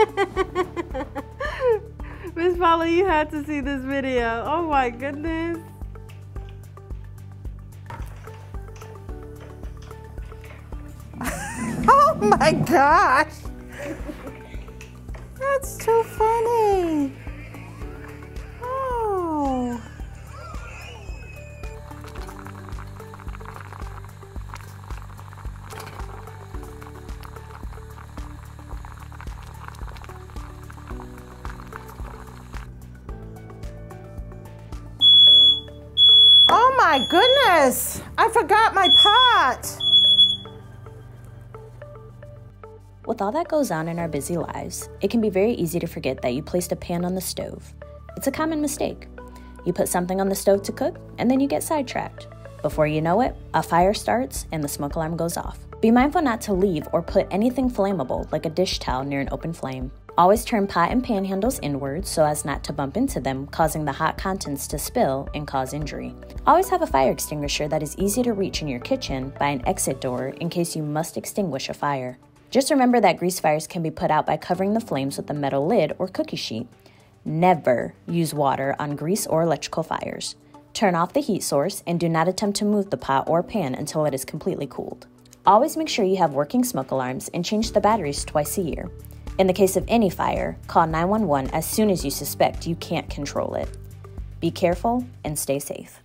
Miss Paula, you had to see this video. Oh my goodness. oh my gosh. That's too Oh my goodness! I forgot my pot! With all that goes on in our busy lives, it can be very easy to forget that you placed a pan on the stove. It's a common mistake. You put something on the stove to cook, and then you get sidetracked. Before you know it, a fire starts and the smoke alarm goes off. Be mindful not to leave or put anything flammable, like a dish towel, near an open flame. Always turn pot and pan handles inwards so as not to bump into them, causing the hot contents to spill and cause injury. Always have a fire extinguisher that is easy to reach in your kitchen by an exit door in case you must extinguish a fire. Just remember that grease fires can be put out by covering the flames with a metal lid or cookie sheet. Never use water on grease or electrical fires. Turn off the heat source and do not attempt to move the pot or pan until it is completely cooled. Always make sure you have working smoke alarms and change the batteries twice a year. In the case of any fire, call 911 as soon as you suspect you can't control it. Be careful and stay safe.